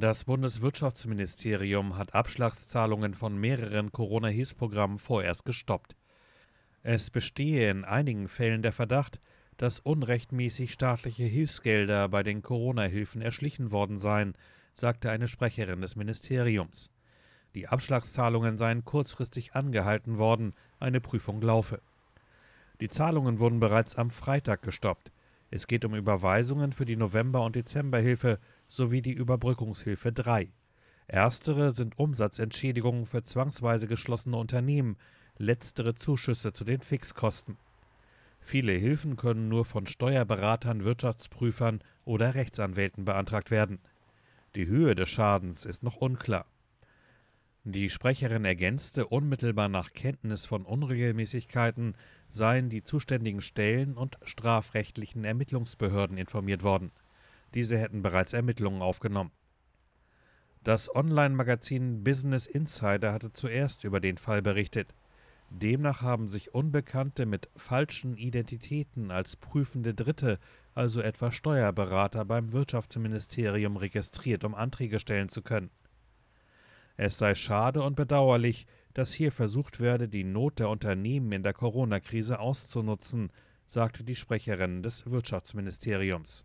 Das Bundeswirtschaftsministerium hat Abschlagszahlungen von mehreren Corona-Hilfsprogrammen vorerst gestoppt. Es bestehe in einigen Fällen der Verdacht, dass unrechtmäßig staatliche Hilfsgelder bei den Corona-Hilfen erschlichen worden seien, sagte eine Sprecherin des Ministeriums. Die Abschlagszahlungen seien kurzfristig angehalten worden, eine Prüfung laufe. Die Zahlungen wurden bereits am Freitag gestoppt. Es geht um Überweisungen für die November- und Dezemberhilfe sowie die Überbrückungshilfe 3. Erstere sind Umsatzentschädigungen für zwangsweise geschlossene Unternehmen, letztere Zuschüsse zu den Fixkosten. Viele Hilfen können nur von Steuerberatern, Wirtschaftsprüfern oder Rechtsanwälten beantragt werden. Die Höhe des Schadens ist noch unklar. Die Sprecherin ergänzte, unmittelbar nach Kenntnis von Unregelmäßigkeiten seien die zuständigen Stellen und strafrechtlichen Ermittlungsbehörden informiert worden. Diese hätten bereits Ermittlungen aufgenommen. Das Online-Magazin Business Insider hatte zuerst über den Fall berichtet. Demnach haben sich Unbekannte mit falschen Identitäten als prüfende Dritte, also etwa Steuerberater, beim Wirtschaftsministerium registriert, um Anträge stellen zu können. Es sei schade und bedauerlich, dass hier versucht werde, die Not der Unternehmen in der Corona-Krise auszunutzen, sagte die Sprecherin des Wirtschaftsministeriums.